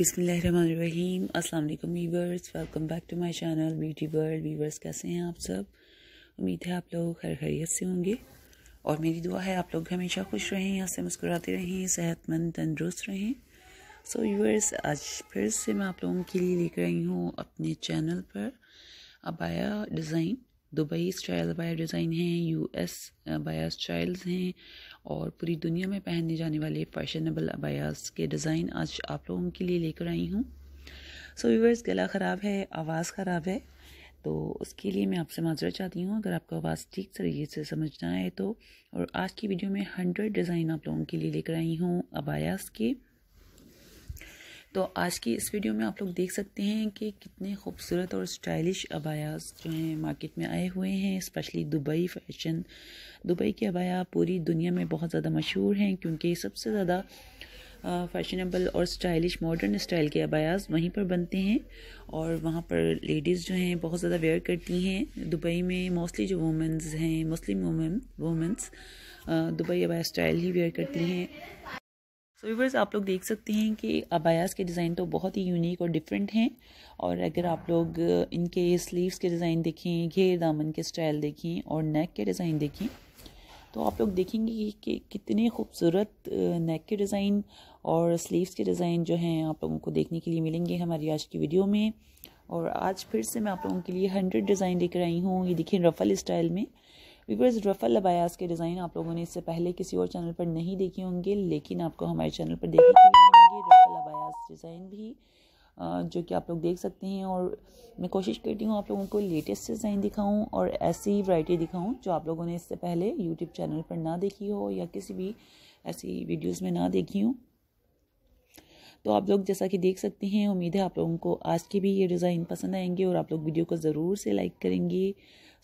बिसमीम वालेकुम viewers welcome back to my channel beauty world. Viewers कैसे हैं आप सब? उम्मीद है आप लोग खैर खैरियत से होंगे। और मेरी दुआ है आप लोग हमेशा खुश रहें यहाँ से मुस्कुराते रहें सेहतमंद तंदरुस्त रहें। सो so, वीवर्स आज फिर से मैं आप लोगों के लिए लेकर आई हूँ अपने चैनल पर अबाया डिज़ाइन। दुबई स्टाइल अबाया डिज़ाइन हैं यूएस अबाया स्टाइल्स हैं और पूरी दुनिया में पहनने जाने वाले फैशनेबल अबायास के डिज़ाइन आज आप लोगों के लिए लेकर आई हूँ। सो व्यूवर्स गला ख़राब है, आवाज़ ख़राब है तो उसके लिए मैं आपसे माजरा चाहती हूँ, अगर आपको आवाज़ ठीक तरीके से समझना है तो। और आज की वीडियो में हंड्रेड डिज़ाइन आप लोगों के लिए लेकर आई हूँ अबायास के। तो आज की इस वीडियो में आप लोग देख सकते हैं कि कितने खूबसूरत और स्टाइलिश अबायास जो हैं मार्केट में आए हुए हैं स्पेशली दुबई फ़ैशन दुबई के अबाया पूरी दुनिया में बहुत ज़्यादा मशहूर हैं क्योंकि सबसे ज़्यादा फैशनेबल और स्टाइलिश मॉडर्न स्टाइल के अबायास वहीं पर बनते हैं और वहाँ पर लेडीज़ जो हैं बहुत ज़्यादा वेयर करती हैं। दुबई में मोस्टली जो वुमेंस हैं Muslim women womens Dubai abaya style ही वेयर करती हैं। सो so, व्यूवर्स आप लोग देख सकते हैं कि अबायास के डिज़ाइन तो बहुत ही यूनिक और डिफरेंट हैं। और अगर आप लोग इनके स्लीव्स के डिज़ाइन देखें घेर दामन के स्टाइल देखें और नेक के डिज़ाइन देखें तो आप लोग देखेंगे कि कितने खूबसूरत नेक के डिज़ाइन और स्लीव्स के डिज़ाइन जो हैं आप लोगों को देखने के लिए मिलेंगे हमारी आज की वीडियो में। और आज फिर से मैं आप लोगों के लिए हंड्रेड डिज़ाइन लेकर आई हूँ। ये देखिए रफ़ल स्टाइल में। वीवर्स रफ़ल लबायास के डिज़ाइन आप लोगों ने इससे पहले किसी और चैनल पर नहीं देखे होंगे, लेकिन आपको हमारे चैनल पर देखने के लिए मिलेंगे रफ़ल लबायास डिज़ाइन भी जो कि आप लोग देख सकते हैं। और मैं कोशिश करती हूँ आप लोगों को लेटेस्ट डिज़ाइन दिखाऊँ और ऐसी वैरायटी दिखाऊँ जो आप लोगों ने इससे पहले यूट्यूब चैनल पर ना देखी हो या किसी भी ऐसी वीडियोज़ में ना देखी हूँ। तो आप लोग जैसा कि देख सकते हैं, उम्मीद है आप लोगों को आज के भी ये डिज़ाइन पसंद आएँगे और आप लोग वीडियो को ज़रूर से लाइक करेंगे।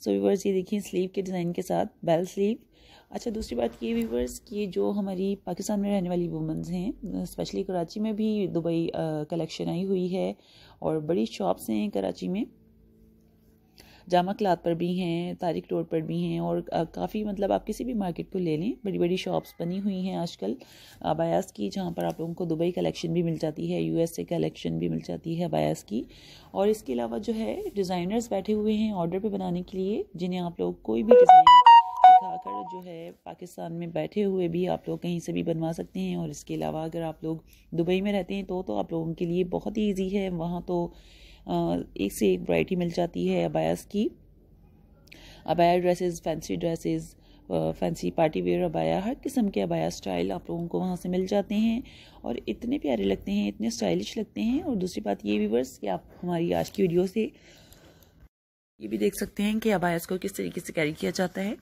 सो व्यूवर्स ये देखिए स्लीव के डिज़ाइन के साथ बेल स्लीव अच्छा दूसरी बात ये व्यूवर्स कि जो हमारी पाकिस्तान में रहने वाली वुमेंस हैं स्पेशली कराची में भी दुबई कलेक्शन आई हुई है और बड़ी शॉप्स हैं कराची में। जामा क्लाथ पर भी हैं, तारिक रोड पर भी हैं और काफ़ी मतलब आप किसी भी मार्केट को ले लें, बड़ी बड़ी शॉप्स बनी हुई हैं आजकल। बायास की, जहाँ पर आप लोगों को दुबई कलेक्शन भी मिल जाती है, यूएसए कलेक्शन भी मिल जाती है बायास की। और इसके अलावा जो है, डिज़ाइनर्स बैठे हुए हैं ऑर्डर पर बनाने के लिए, जिन्हें आप लोग कोई भी डिज़ाइन दिखाकर जो है, पाकिस्तान में बैठे हुए भी आप लोग कहीं से भी बनवा सकते हैं। और इसके अलावा अगर आप लोग दुबई में रहते हैं तो तो आप लोगों के लिए बहुत ही ईजी है। वहाँ तो एक से एक वैरायटी मिल जाती है अबायास की। Abaya dresses fancy dresses fancy party wear abaya, हर किस्म के अबाया स्टाइल आप लोगों को वहाँ से मिल जाते हैं और इतने प्यारे लगते हैं, इतने स्टाइलिश लगते हैं और दूसरी बात ये व्यूवर्स कि आप हमारी आज की वीडियो से ये भी देख सकते हैं कि अबायास को किस तरीके से कैरी किया जाता है।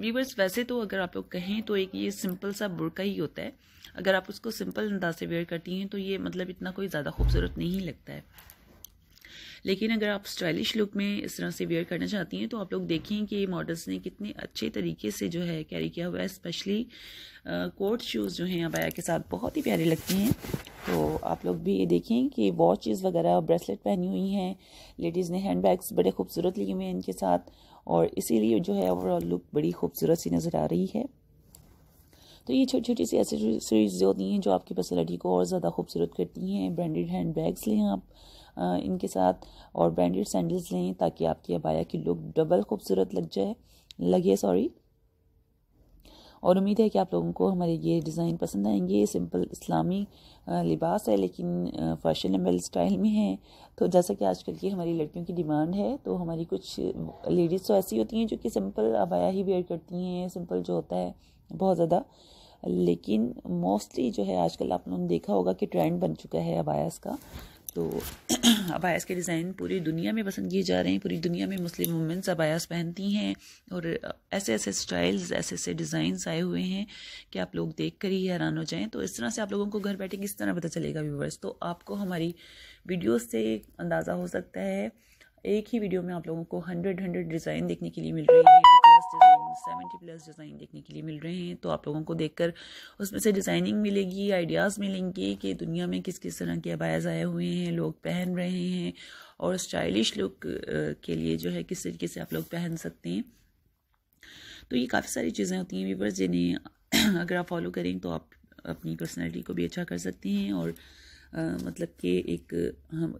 व्यूवर्स वैसे तो अगर आप लोग कहें तो एक ये सिंपल सा बुरका ही होता है। अगर आप उसको सिंपल अंदाज से वेयर करती हैं तो ये मतलब इतना कोई ज़्यादा खूबसूरत नहीं लगता है। लेकिन अगर आप स्टाइलिश लुक में इस तरह से वेयर करना चाहती हैं तो आप लोग देखें कि मॉडल्स ने कितने अच्छे तरीके से जो है कैरी किया हुआ है स्पेशली कोट शूज़ जो हैं अबाया के साथ बहुत ही प्यारे लगते हैं। तो आप लोग भी ये देखें कि वॉचेज़ वगैरह ब्रेसलेट पहनी हुई हैं लेडीज़ ने हैंड बैग्स बड़े खूबसूरत लिए हुए हैं इनके साथ। और इसीलिए जो है ओवरऑल लुक बड़ी खूबसूरत सी नज़र आ रही है। तो ये छोटी छोटी सी एसेसरीज जो होती हैं जो आपकी पर्सनैलिटी को और ज़्यादा खूबसूरत करती हैं। ब्रांडेड हैंड बैग्स लें आप आ, इनके साथ और ब्रांडेड सैंडल्स लें ताकि आपकी अबाया की लुक डबल खूबसूरत लग जाए लगे सॉरी और उम्मीद है कि आप लोगों को हमारे ये डिज़ाइन पसंद आएँगे। सिंपल इस्लामी लिबास है, लेकिन फैशनेबल स्टाइल में है। तो जैसा कि आजकल की हमारी लड़कियों की डिमांड है तो हमारी कुछ लेडीज़ तो ऐसी होती हैं जो कि सिंपल अबाया ही वेयर करती हैं। सिंपल जो होता है, बहुत ज़्यादा। लेकिन मोस्टली जो है, आजकल आप लोगों ने देखा होगा कि ट्रेंड बन चुका है अबायस का। तो अबायास के डिज़ाइन पूरी दुनिया में पसंद किए जा रहे हैं, पूरी दुनिया में मुस्लिम वुमेंस अबायास पहनती हैं और ऐसे ऐसे स्टाइल्स ऐसे ऐसे डिज़ाइंस आए हुए हैं कि आप लोग देख कर ही हैरान हो जाएँ। तो इस तरह से आप लोगों को घर बैठे किस तरह पता चलेगा व्यूवर्स तो आपको हमारी वीडियोस से अंदाज़ा हो सकता है, एक ही वीडियो में आप लोगों को हंड्रेड हंड्रेड डिज़ाइन देखने के लिए मिल रही है सेवेंटी प्लस डिज़ाइन देखने के लिए मिल रहे हैं। तो आप लोगों को देखकर उसमें से डिज़ाइनिंग मिलेगी आइडियाज़ मिलेंगे कि दुनिया में किस किस तरह के अबायाज आए हुए हैं, लोग पहन रहे हैं और स्टाइलिश लुक के लिए जो है किस तरीके से आप लोग पहन सकते हैं। तो ये काफ़ी सारी चीज़ें होती हैं वीवर्स जिन्हें अगर आप फॉलो करें तो आप अपनी पर्सनैलिटी को भी अच्छा कर सकती हैं और मतलब कि एक हम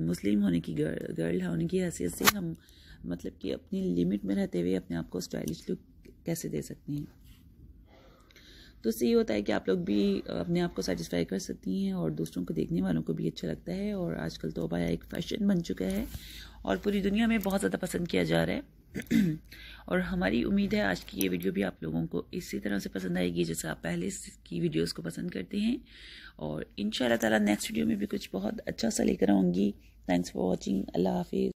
मुस्लिम होने की गर्ल होने की हैसियत से हम मतलब कि अपनी लिमिट में रहते हुए अपने आप को स्टाइलिश लुक कैसे दे सकती हैं। तो इससे ये होता है कि आप लोग भी अपने आप को सेटिस्फाई कर सकती हैं और दूसरों को देखने वालों को भी अच्छा लगता है और आजकल तो बाया एक फ़ैशन बन चुका है और पूरी दुनिया में बहुत ज़्यादा पसंद किया जा रहा है। और हमारी उम्मीद है आज की ये वीडियो भी आप लोगों को इसी तरह से पसंद आएगी जैसे आप पहले की वीडियोस को पसंद करते हैं। और इन ताला नेक्स्ट वीडियो में भी कुछ बहुत अच्छा सा लेकर आऊँगी। थैंक्स फॉर वॉचिंग अल्लाह हाफिज़।